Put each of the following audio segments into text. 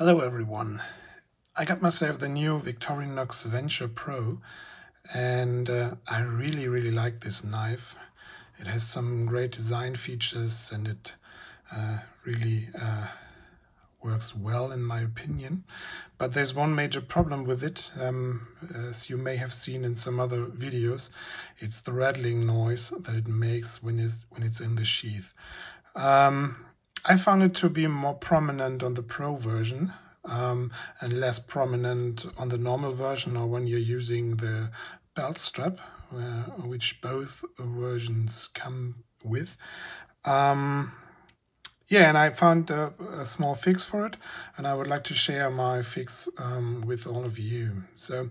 Hello everyone. I got myself the new Victorinox Venture Pro and uh, I really really like this knife. It has some great design features and it uh, really uh, works well in my opinion. But there's one major problem with it, um, as you may have seen in some other videos. It's the rattling noise that it makes when it's, when it's in the sheath. Um, I found it to be more prominent on the Pro version um, and less prominent on the normal version or when you're using the belt strap, uh, which both versions come with. Um, yeah, and I found a, a, small fix for it, and I would like to share my fix um, with all of you. So,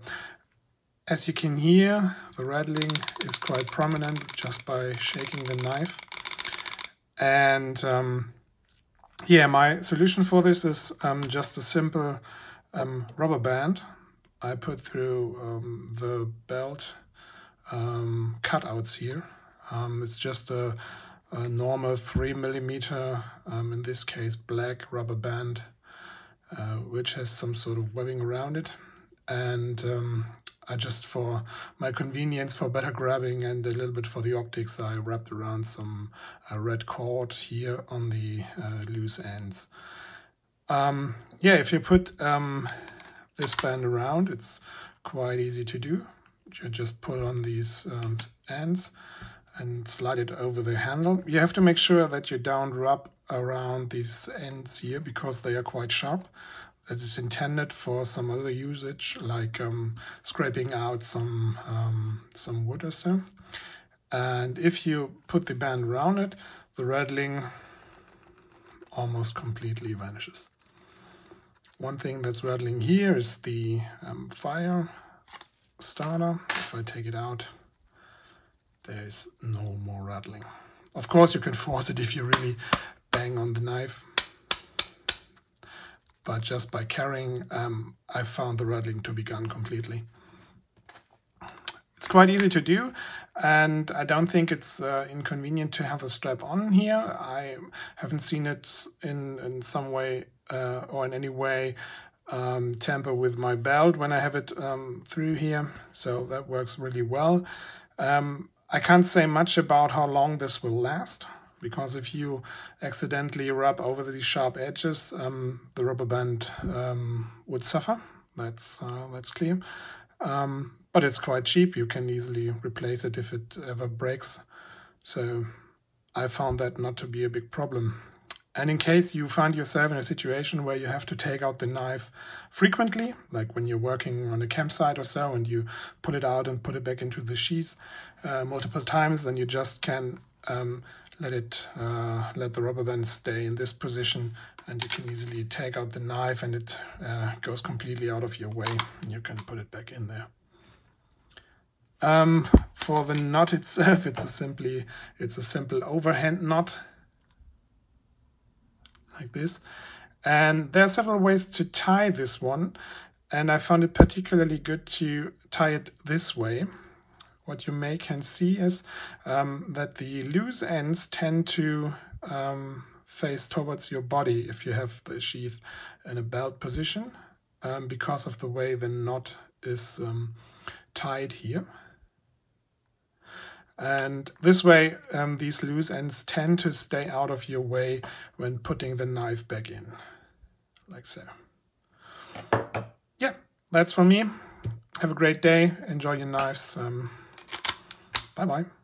as you can hear, the rattling is quite prominent just by shaking the knife. And um, yeah, my solution for this is um, just a simple um, rubber band I put through um, the belt um, cutouts here. Um, it's just a, a, normal three millimeter, um, in this case black rubber band, uh, which has some sort of webbing around it. And Just for my convenience for better grabbing and a little bit for the optics I wrapped around some uh, red cord here on the uh, loose ends. Um, yeah, if you put um, this band around it's quite easy to do. You just pull on these um, ends and slide it over the handle. You have to make sure that you don't rub around these ends here because they are quite sharp that is intended for some other usage, like um, scraping out some, um, some wood or so. And if you put the band around it, the rattling almost completely vanishes. One thing that's rattling here is the um, fire starter. If I take it out, there's no more rattling. Of course, you can force it if you really bang on the knife but just by carrying, um, I found the rattling to be gone completely. It's quite easy to do, and I don't think it's uh, inconvenient to have a strap on here. I haven't seen it in, in some way uh, or in any way um, tamper with my belt when I have it um, through here, so that works really well. Um, I can't say much about how long this will last because if you accidentally rub over these sharp edges, um, the rubber band um, would suffer. That's uh, that's clear. Um, but it's quite cheap. You can easily replace it if it ever breaks. So I found that not to be a big problem. And in case you find yourself in a situation where you have to take out the knife frequently, like when you're working on a campsite or so, and you pull it out and put it back into the sheath uh, multiple times, then you just can um, let it uh, let the rubber band stay in this position and you can easily take out the knife and it uh, goes completely out of your way and you can put it back in there. Um, for the knot itself, it's a simply it's a simple overhand knot like this. And there are several ways to tie this one. And I found it particularly good to tie it this way what you may can see is um, that the loose ends tend to um, face towards your body if you have the sheath in a belt position um, because of the way the knot is um, tied here. And this way, um, these loose ends tend to stay out of your way when putting the knife back in, like so. Yeah, that's for me. Have a great day. Enjoy your knives. Um, Bye bye.